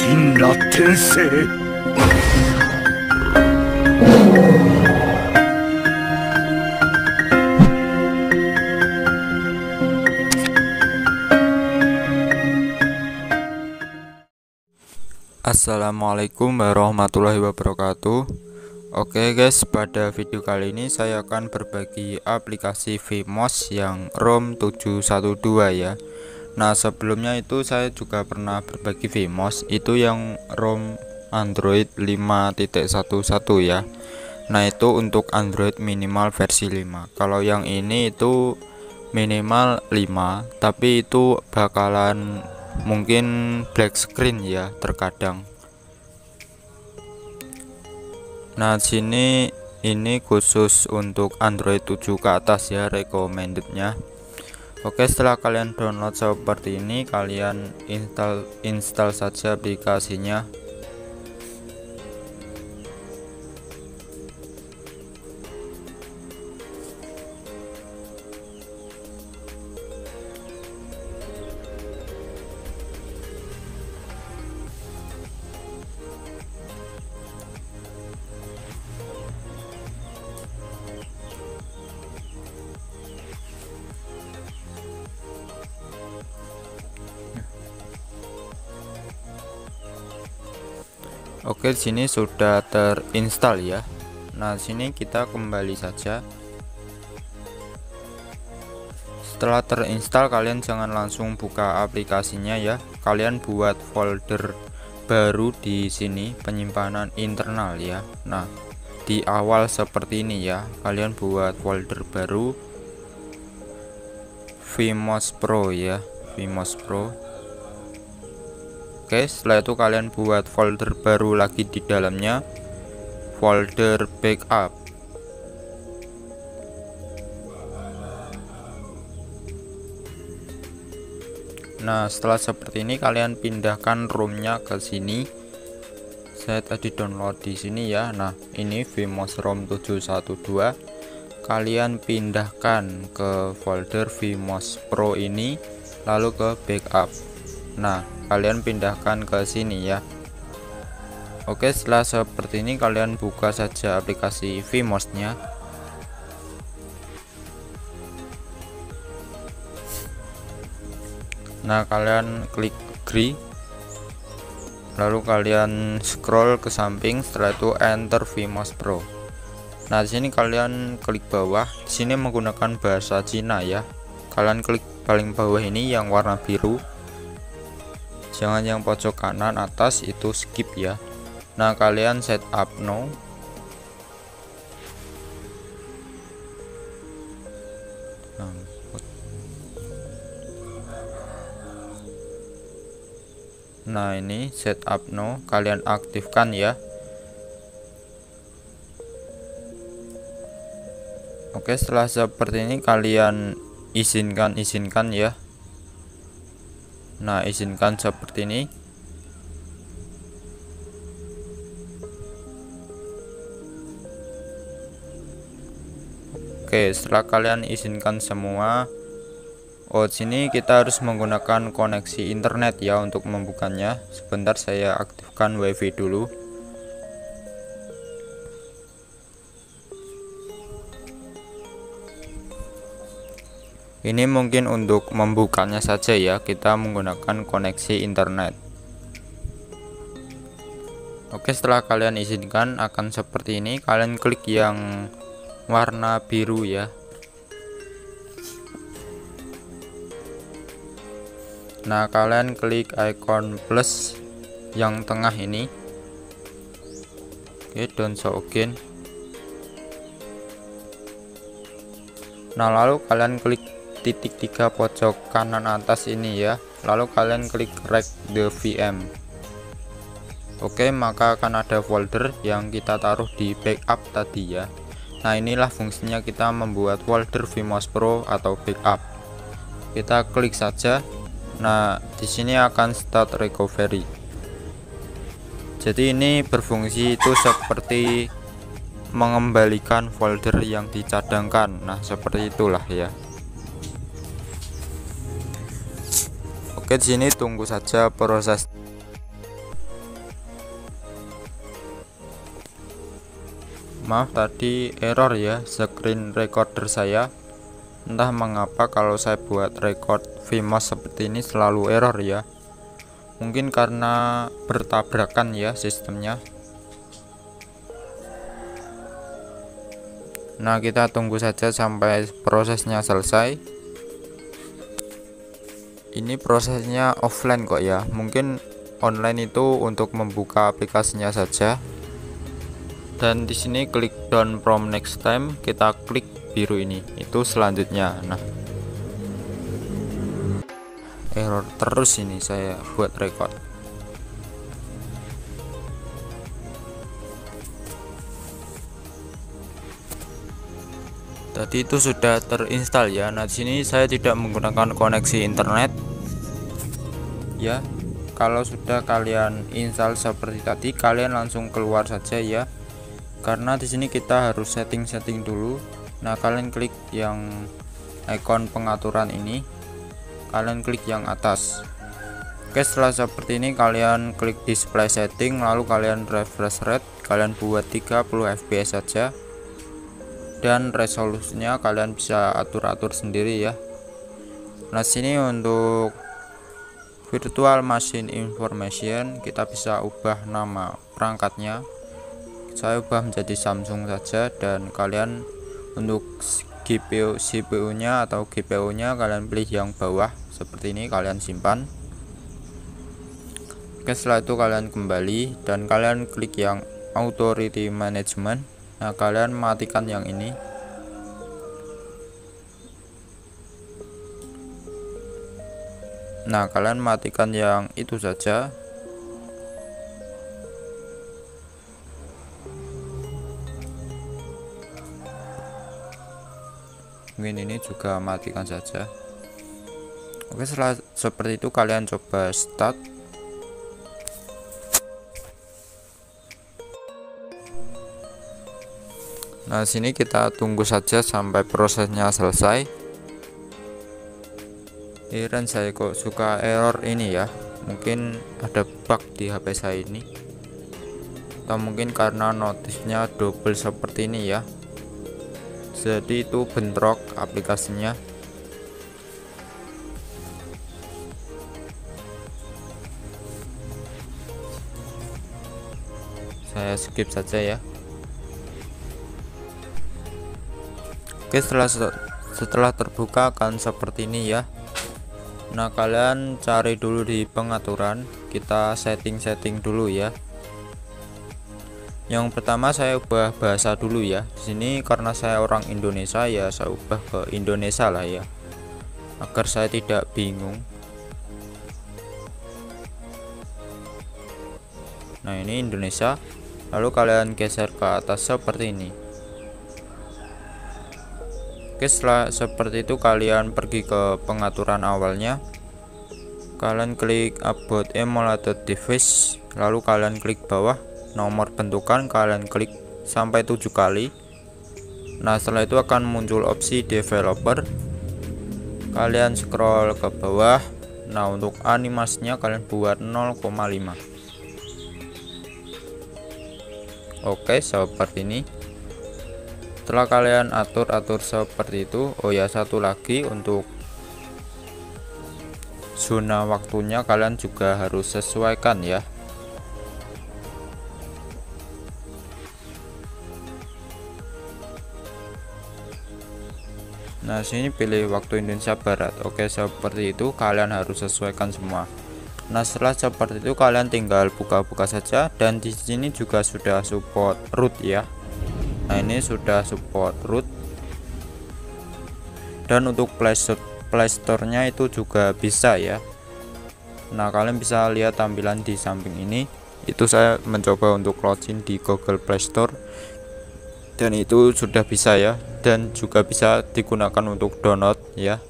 神罗転生 Assalamualaikum warahmatullahi wabarakatuh Oke guys pada video kali ini saya akan berbagi aplikasi Vmos yang ROM 712 ya Nah sebelumnya itu saya juga pernah berbagi Vmos itu yang ROM Android 5.11 ya. Nah itu untuk Android minimal versi 5 Kalau yang ini itu minimal 5 tapi itu bakalan mungkin black screen ya terkadang. Nah sini ini khusus untuk Android 7 ke atas ya recommendednya Oke setelah kalian download seperti ini kalian install install saja aplikasinya Oke, sini sudah terinstall ya. Nah, sini kita kembali saja. Setelah terinstall, kalian jangan langsung buka aplikasinya ya. Kalian buat folder baru di sini penyimpanan internal ya. Nah, di awal seperti ini ya. Kalian buat folder baru Vmos Pro ya, Vmos Pro Oke setelah itu kalian buat folder baru lagi di dalamnya. Folder backup. Nah setelah seperti ini kalian pindahkan roomnya ke sini. Saya tadi download di sini ya. Nah ini Vmos ROM 712 kalian pindahkan ke folder Vmos Pro ini lalu ke backup Nah kalian pindahkan ke sini ya. Oke setelah seperti ini kalian buka saja aplikasi Vmos nya Nah kalian klik agree lalu kalian scroll ke samping setelah itu enter Vmos Pro. Nah di sini kalian klik bawah. Di sini menggunakan bahasa Cina ya. Kalian klik paling bawah ini yang warna biru jangan yang pojok kanan atas itu skip ya. Nah kalian setup no. Nah ini setup no. Kalian aktifkan ya. Oke setelah seperti ini kalian izinkan izinkan ya Nah izinkan seperti ini. Oke setelah kalian izinkan semua Oh sini kita harus menggunakan koneksi internet ya untuk membukanya. Sebentar saya aktifkan wifi dulu ini mungkin untuk membukanya saja ya kita menggunakan koneksi internet. Oke setelah kalian izinkan akan seperti ini. Kalian klik yang warna biru ya. Nah kalian klik icon plus yang tengah ini. Oke don't show again Nah lalu kalian klik titik tiga pojok kanan atas ini ya. Lalu kalian klik rect the VM Oke maka akan ada folder yang kita taruh di backup tadi ya. Nah inilah fungsinya kita membuat folder Vmos Pro atau backup. Kita klik saja. Nah di sini akan start recovery. Jadi ini berfungsi itu seperti mengembalikan folder yang dicadangkan. Nah seperti itulah ya sakit sini tunggu saja proses. Maaf tadi error ya screen recorder saya. Entah mengapa kalau saya buat record VMOS seperti ini selalu error ya. Mungkin karena bertabrakan ya sistemnya. Nah kita tunggu saja sampai prosesnya selesai ini prosesnya offline kok ya. Mungkin online itu untuk membuka aplikasinya saja. Dan di sini klik down from next time kita klik biru ini. Itu selanjutnya. Nah. Error terus ini saya buat record tadi itu sudah terinstall ya. Nah di sini saya tidak menggunakan koneksi internet. Ya kalau sudah kalian install seperti tadi kalian langsung keluar saja ya. Karena di sini kita harus setting-setting dulu. Nah kalian klik yang icon pengaturan ini. Kalian klik yang atas. Oke setelah seperti ini kalian klik display setting lalu kalian refresh rate kalian buat 30 fps saja dan resolusinya kalian bisa atur-atur sendiri ya. Nah sini untuk virtual machine information kita bisa ubah nama perangkatnya. Saya ubah menjadi Samsung saja dan kalian untuk GPU CPU nya atau GPU nya kalian pilih yang bawah. Seperti ini kalian simpan. Oke setelah itu kalian kembali dan kalian klik yang authority management nah kalian matikan yang ini. Nah kalian matikan yang itu saja. Mungkin ini juga matikan saja. Oke setelah seperti itu kalian coba start nah sini kita tunggu saja sampai prosesnya selesai. Iran saya kok suka error ini ya. Mungkin ada bug di HP saya ini. Atau mungkin karena notifnya double seperti ini ya. Jadi itu bentrok aplikasinya. Saya skip saja ya oke setelah setelah terbuka akan seperti ini ya. Nah kalian cari dulu di pengaturan. Kita setting-setting dulu ya. Yang pertama saya ubah bahasa dulu ya. Di sini karena saya orang Indonesia ya saya ubah ke Indonesia lah ya. Agar saya tidak bingung. Nah ini Indonesia. Lalu kalian geser ke atas seperti ini oke setelah seperti itu kalian pergi ke pengaturan awalnya. Kalian klik about emulator device lalu kalian klik bawah nomor bentukan kalian klik sampai tujuh kali. Nah setelah itu akan muncul opsi developer. Kalian scroll ke bawah. Nah untuk animasinya kalian buat 0,5 oke seperti ini setelah kalian atur-atur seperti itu oh ya satu lagi untuk zona waktunya kalian juga harus sesuaikan ya. Nah sini pilih waktu Indonesia Barat. Oke seperti itu kalian harus sesuaikan semua. Nah setelah seperti itu kalian tinggal buka-buka saja dan di sini juga sudah support root ya Nah ini sudah support root. Dan untuk playstore playstore-nya itu juga bisa ya. Nah kalian bisa lihat tampilan di samping ini. Itu saya mencoba untuk login di Google Play Store. Dan itu sudah bisa ya. Dan juga bisa digunakan untuk download ya.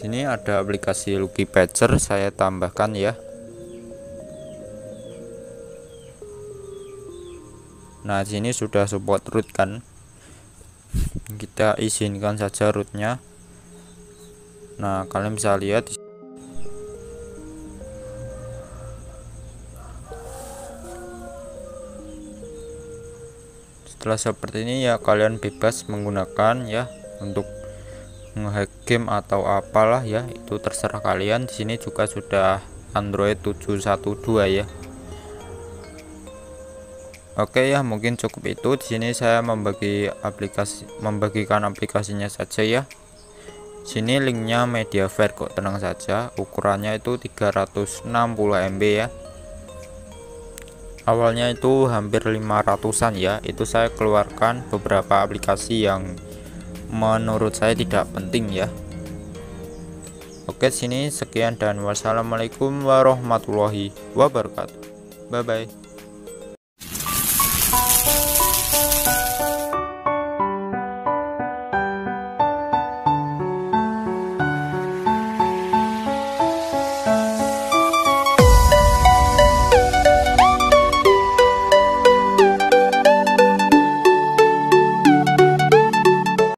Sini ada aplikasi Lucky Patcher saya tambahkan ya nah sini sudah support root kan? Kita izinkan saja rootnya. Nah kalian bisa lihat setelah seperti ini ya kalian bebas menggunakan ya untuk ngehack game atau apalah ya itu terserah kalian. Di sini juga sudah Android 712 ya Oke ya mungkin cukup itu. Di sini saya membagi aplikasi membagikan aplikasinya saja ya. Sini linknya MediaFair kok tenang saja. Ukurannya itu 360 MB ya. Awalnya itu hampir 500an ya. Itu saya keluarkan beberapa aplikasi yang menurut saya tidak penting ya. Oke sini sekian dan wassalamualaikum warahmatullahi wabarakatuh. Bye bye